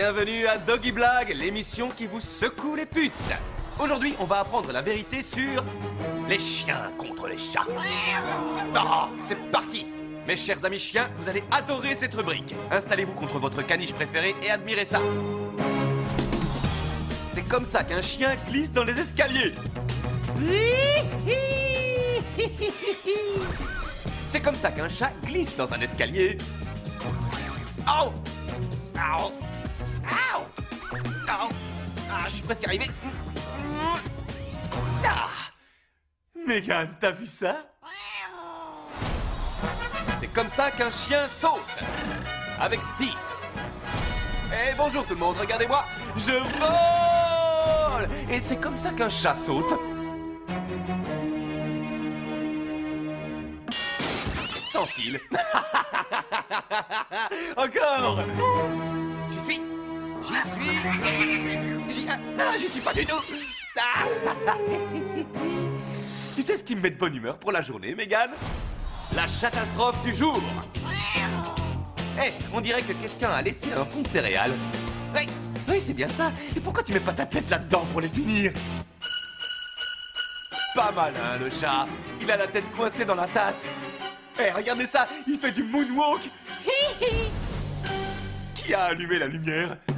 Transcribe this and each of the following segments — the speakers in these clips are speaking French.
Bienvenue à Doggy Blag, l'émission qui vous secoue les puces. Aujourd'hui, on va apprendre la vérité sur les chiens contre les chats. Oh, c'est parti Mes chers amis chiens, vous allez adorer cette rubrique. Installez-vous contre votre caniche préféré et admirez ça. C'est comme ça qu'un chien glisse dans les escaliers. C'est comme ça qu'un chat glisse dans un escalier. Oh presque arrivé. Ah Mégane, t'as vu ça? C'est comme ça qu'un chien saute. Avec Steve. Eh bonjour tout le monde, regardez-moi. Je vole Et c'est comme ça qu'un chat saute. Sans style. Encore suis. Ah, j'y suis pas du tout Ah. Tu sais ce qui me met de bonne humeur pour la journée, Mégane La catastrophe du jour Eh, on dirait que quelqu'un a laissé un fond de céréales. Oui, oui, c'est bien ça. Et pourquoi tu mets pas ta tête là-dedans pour les finir? Pas mal, hein, le chat Il a la tête coincée dans la tasse. Eh, regardez ça, il fait du moonwalk a allumé la lumière.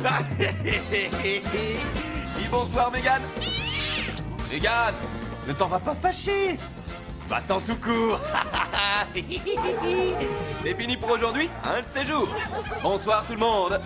Dis bonsoir, Mégane Mégane, ne t'en va pas fâcher. Va-t'en tout court. C'est fini pour aujourd'hui, un de ces jours. Bonsoir tout le monde